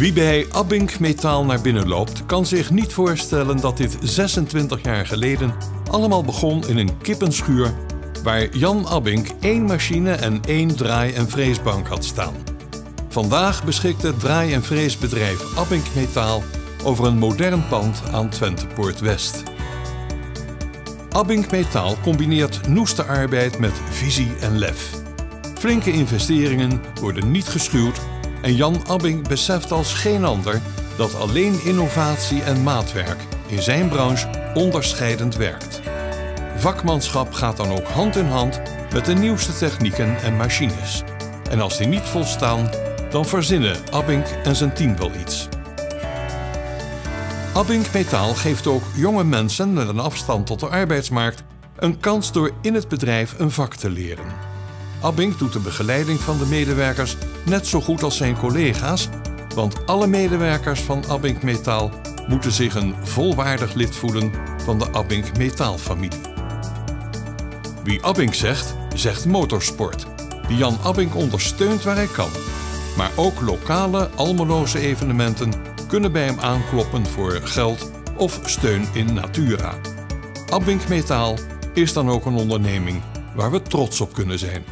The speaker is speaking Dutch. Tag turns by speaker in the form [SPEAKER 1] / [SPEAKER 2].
[SPEAKER 1] Wie bij Abink Metaal naar binnen loopt, kan zich niet voorstellen dat dit 26 jaar geleden allemaal begon in een kippenschuur waar Jan Abink één machine en één draai- en freesbank had staan. Vandaag beschikt het draai- en freesbedrijf Abink Metaal over een modern pand aan Twentepoort West. Abink Metaal combineert noeste arbeid met visie en lef. Flinke investeringen worden niet geschuwd en Jan Abbing beseft als geen ander dat alleen innovatie en maatwerk in zijn branche onderscheidend werkt. Vakmanschap gaat dan ook hand in hand met de nieuwste technieken en machines. En als die niet volstaan, dan verzinnen Abink en zijn team wel iets. Abink Metaal geeft ook jonge mensen met een afstand tot de arbeidsmarkt een kans door in het bedrijf een vak te leren. Abink doet de begeleiding van de medewerkers net zo goed als zijn collega's, want alle medewerkers van Abink Metaal moeten zich een volwaardig lid voelen van de Abink Metaal-familie. Wie Abink zegt, zegt motorsport, die Jan Abink ondersteunt waar hij kan. Maar ook lokale Almeloze evenementen kunnen bij hem aankloppen voor geld of steun in natura. Abink Metaal is dan ook een onderneming waar we trots op kunnen zijn.